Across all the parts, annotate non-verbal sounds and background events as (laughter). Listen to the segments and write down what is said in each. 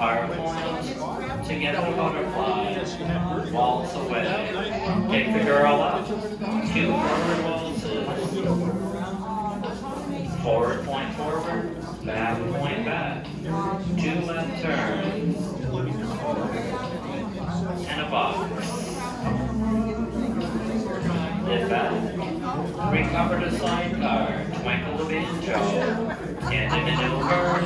Fire get together butterfly, waltz away. Take the girl up, two forward waltzes. Forward point forward, back point back. Two left turns. And a box. Then back. Recover to sidecar, twinkle the banjo. Tandem maneuver,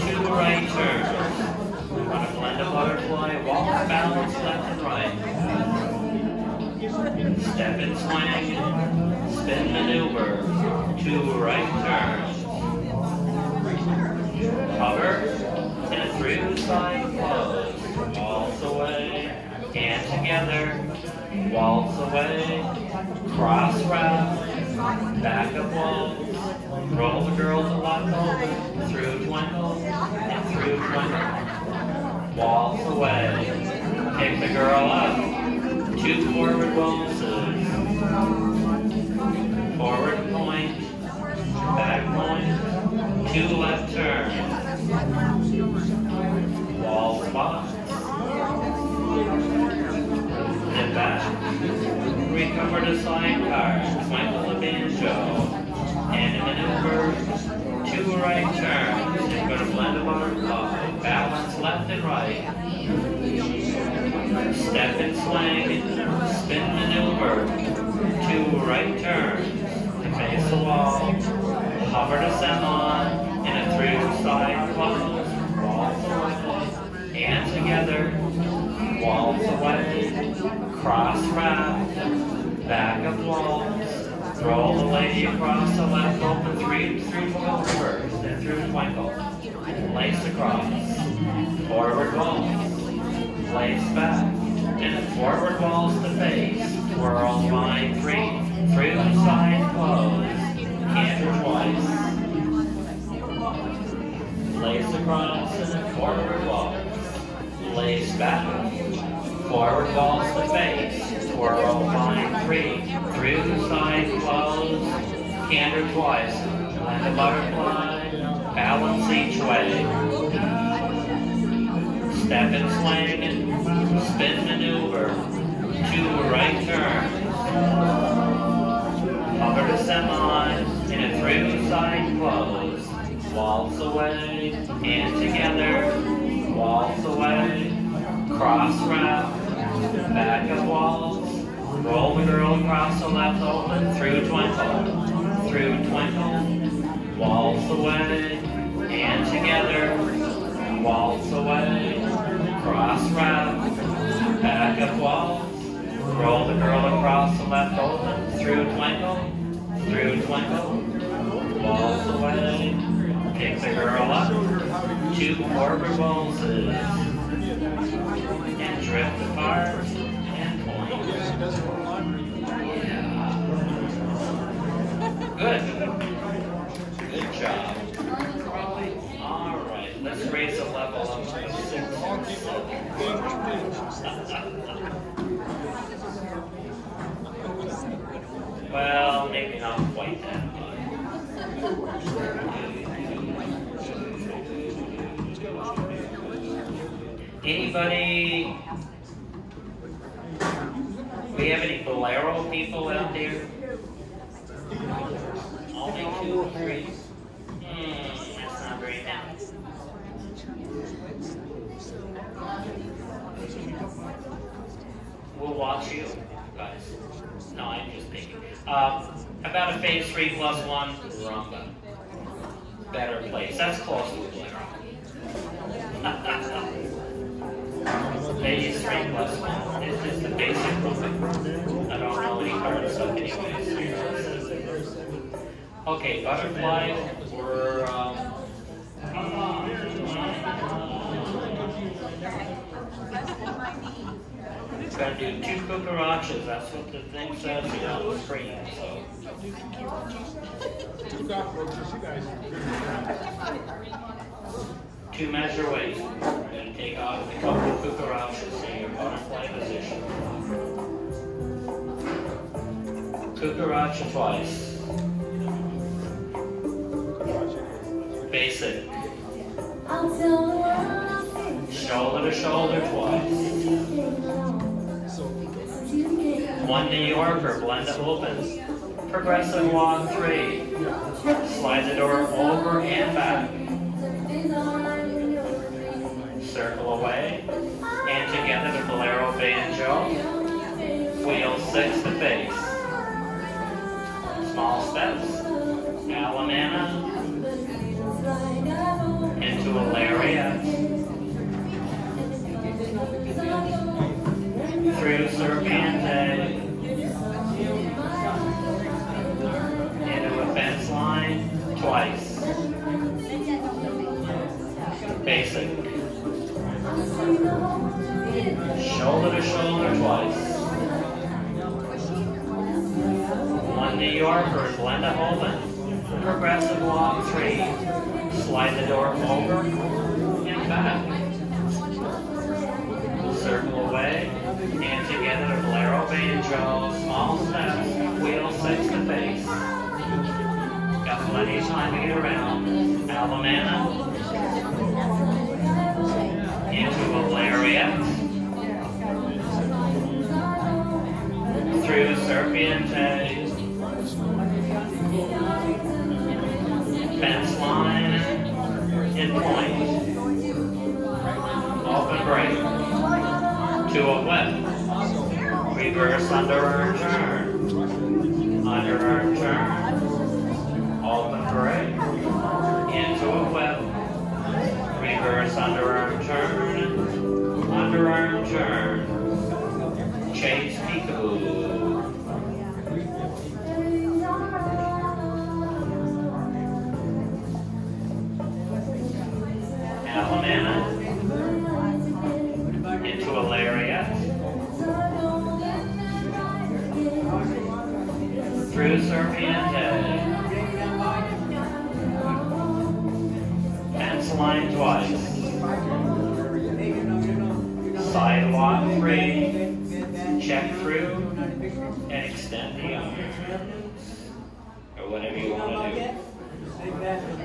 two right turns. We want to blend a butterfly, walk, balance right. Step and swing, spin maneuver, two right turns. cover, and a through side close. Waltz away, and together. Waltz away, cross wrap, back up waltz. Roll the girl to left over, through twinkle, and through twinkle. Waltz away, take the girl up, two forward waltzes. Forward point, back point. point, two left turns. Wall box. Then back. Recover to sidecar, twinkle the banjo. And maneuver, two right turns. And going to blend a butterfly. Balance left and right. Step and swing, spin maneuver, two right turns, face the wall, hover to semi, in a three-side close, waltz away, and together, waltz away, cross wrap, back of waltz, roll the lady across the left open three through twinkle reverse, then through twinkle, lace across, forward waltz, lace back, and forward waltz to face, twirl vine three, through side close, canter twice, lace across and forward waltz, lace back, forward waltz to face, twirl vine three, through side close, canter twice, land a butterfly, balance each way. Step and swing, spin maneuver, two right turns. Hover to semi, in a through side close. Waltz away, and together. Waltz away, cross wrap, back of waltz. Roll the girl across the left open, through twinkle, through twinkle. Waltz away, and together. Waltz away, wrap, back up waltz. Roll the girl across the left open, through twinkle, through twinkle. Waltz away, pick the girl up, two forward waltzes. And drift apart let's level. Well, maybe not quite that Anybody? We have any bolero people out there? Only two or three? Hmm, that's not very nice. You, guys. No, I'm just thinking. Um, about a phase three plus one, rumba. Better place. That's close to bolero. (laughs) phase three plus one. It's just the basic rumba. I don't know any parts of anyways. Okay, butterfly, we're, um, Gotta do two cucarachas, that's what the thing says, you know, the screen, so. Two cockroaches, you guys. Two measure wait, and take off a couple of cucarachas in your butterfly position. Cucaracha twice. Basic. Shoulder to shoulder twice. One New Yorker, blend it opens. Progressive walk three. Slide the door over and back. Circle away. And together the Bolero Banjo. Wheel six to face. Small steps. Alemana. Into a lariat. Through Serpiente. New Yorker, Glenda Holman. Progressive long tree. Slide the door over and back. Circle away and together to Bolero Banjo. Small steps, wheel six to face. Got plenty of time to get around. Alemana. Into a lariat. Through Serpiente. Open. To a whip. Reverse under arm turn. Under arm turn. Open break. Into a whip. Reverse under arm turn. Under arm turn. Chase peekaboo. Line twice. Sidewalk three. Check through and extend the arms. Or whatever you want to do.